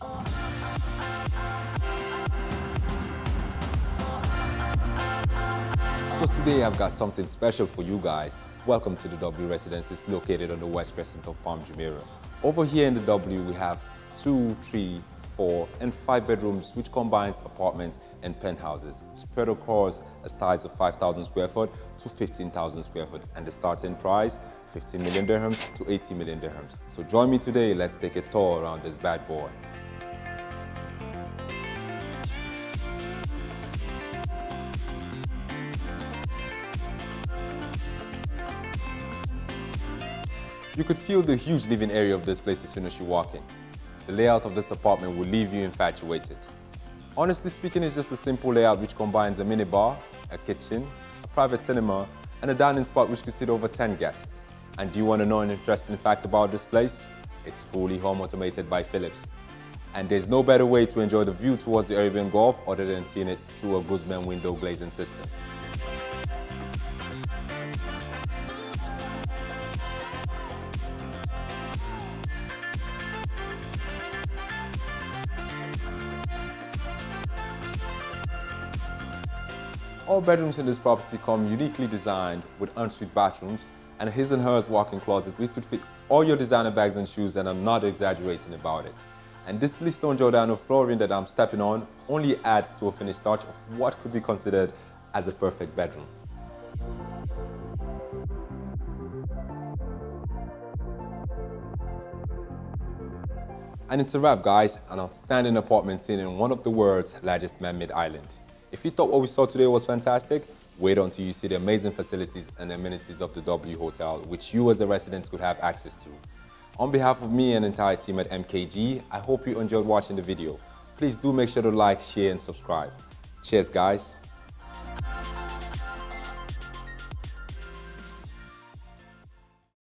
So today I've got something special for you guys. Welcome to the W Residences located on the west crescent of Palm Jumeirah. Over here in the W we have two, three, four and five bedrooms which combines apartments and penthouses spread across a size of 5,000 square foot to 15,000 square foot and the starting price 15 million dirhams to 80 million dirhams. So join me today, let's take a tour around this bad boy. You could feel the huge living area of this place as soon as you walk in. The layout of this apartment will leave you infatuated. Honestly speaking, it's just a simple layout which combines a minibar, a kitchen, a private cinema, and a dining spot which could seat over 10 guests. And do you want to know an interesting fact about this place? It's fully home automated by Philips. And there's no better way to enjoy the view towards the Arabian Gulf other than seeing it through a Guzman window glazing system. All bedrooms in this property come uniquely designed with ensuite bathrooms and his and hers walk-in closet which could fit all your designer bags and shoes and I'm not exaggerating about it. And this Listone Giordano flooring that I'm stepping on only adds to a finished touch of what could be considered as a perfect bedroom. And it's a wrap guys, an outstanding apartment seen in one of the world's largest man-made island. If you thought what we saw today was fantastic, wait until you see the amazing facilities and amenities of the W Hotel, which you as a resident could have access to. On behalf of me and entire team at MKG, I hope you enjoyed watching the video. Please do make sure to like, share and subscribe. Cheers guys.